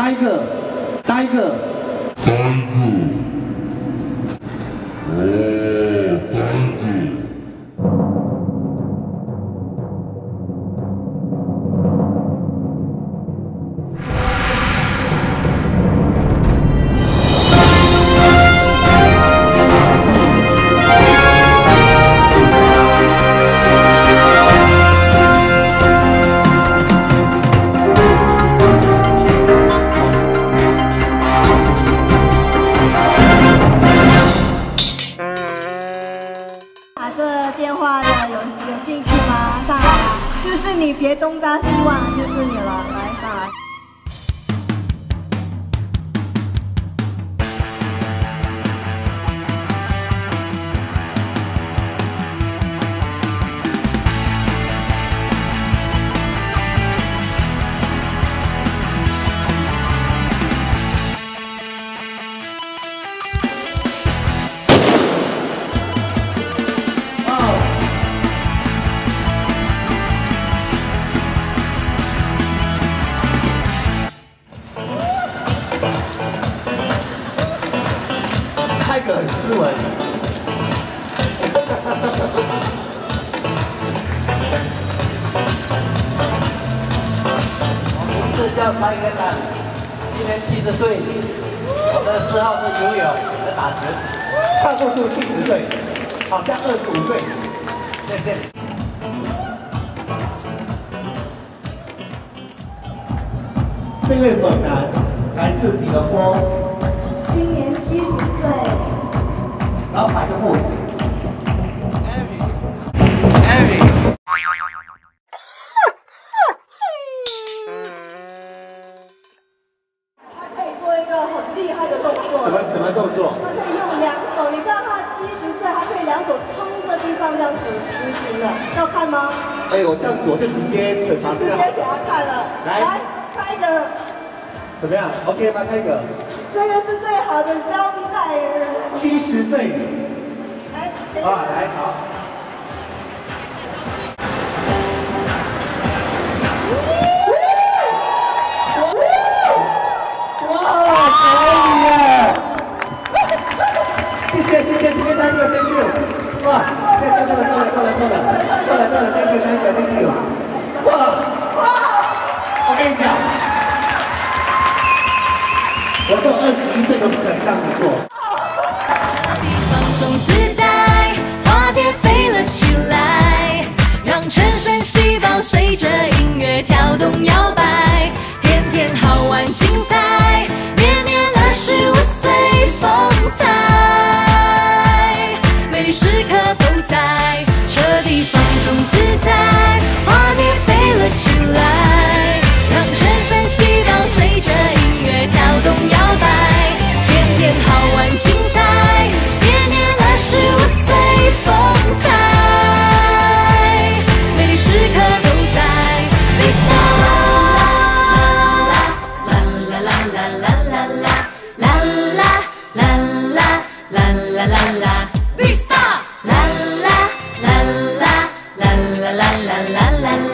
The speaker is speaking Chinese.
打一个打一个这电话的有有兴趣吗？上来啊！就是你，别东张西望，就是泰戈很斯文。名字叫开根的，今年七十岁，我的嗜好是游泳和打球。看不出七十岁，好像二十五岁。谢谢。这位猛男来自吉隆坡，今年七然后摆个 pose。可以做一个很厉害的动作。怎么怎么动作？他可以用两手，你看他七十岁，还可以两手撑着地上这样子平行的，要看吗？哎，我这样子我就直接惩罚这个，直接给他看了。来来，Tiger，怎么样？OK 吧，泰戈？这个是最好的 selfie 代言人。七十岁来，等一下啊，来好。哇，可以耶！谢谢谢谢谢谢泰戈，Thank you。哇，够了够了够了够了够了够了够了，Thank you Thank you Thank you。哇哇！我跟你讲，我到二十一岁都不敢这样子做。la la la. Vista! La la la la la la la la la la la.